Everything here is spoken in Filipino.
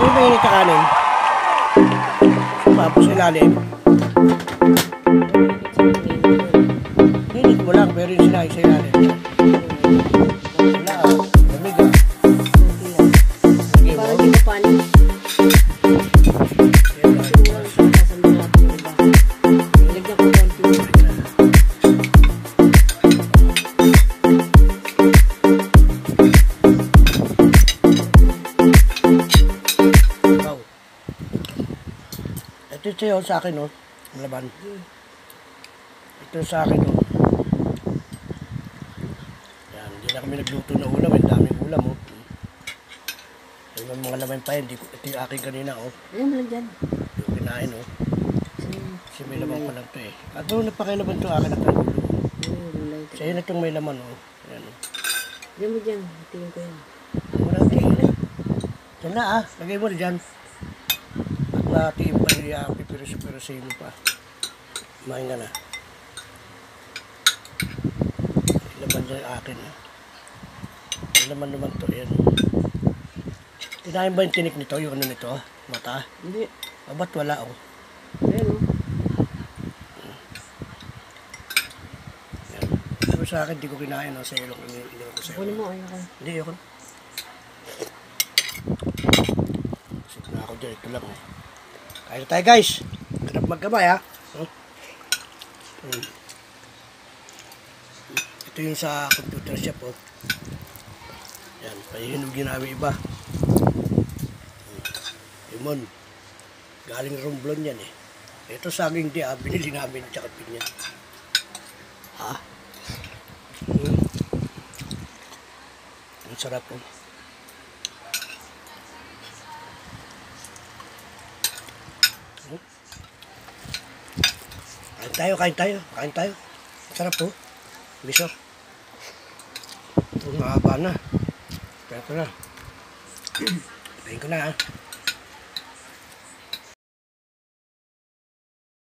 Yung mainit na kanin. Tapos ilalim. Hinit mo lang, pero yung sinabi sa ilalim. Ito ito yun sa akin, oh. Laban. Ito sa akin, oh. Yan, hindi na kami nagluto ng ulam. Ang daming ulam, oh. Yung mga laman pa yun. Ito yung akin kanina, oh. Ayun mo lang dyan. Yung kinain, oh. Kasi may laman pa lang to, eh. At nung napakailaman to, akin ang kagulo. ayun, gulay. Sa na itong may laman, oh. Ayan, oh. Diyan mo dyan. Tingin ko yan. Wala tingin, eh. Yan na, ah. Lagay mo na dyan. At natiin pa yung uh, pipiris-pirisin mo pa. Kumain ka na. May laman dyan akin, ah. May laman naman to, ayan. oh. Tinahin ba yung tinik nito, yung ano nito, ah? mata? Hindi. Ah, ba't wala, oh? Ayun o. Yan. Pero sa akin, di ko kinain, oh. Sa ilong, ko sa Kunin mo. Ayun ka. Hindi, ayoko. Sit na ako dyan. Ito lang. Oh. Kaya tayo guys. Ganap magkamay ha. Hmm. Ito yung sa computer shop. Oh. Yan. Pahihinugin namin iba. Hmm. Limon. Galing Romblon yan eh. Ito saging di ah. Binili namin tsaka pinya. Ha? Hmm. Ang sarap oh. Kain tayo, kain tayo, kain tayo. Sarap po. Biso. Ito mahaba na. Kaya ko na. Kain ko na ha.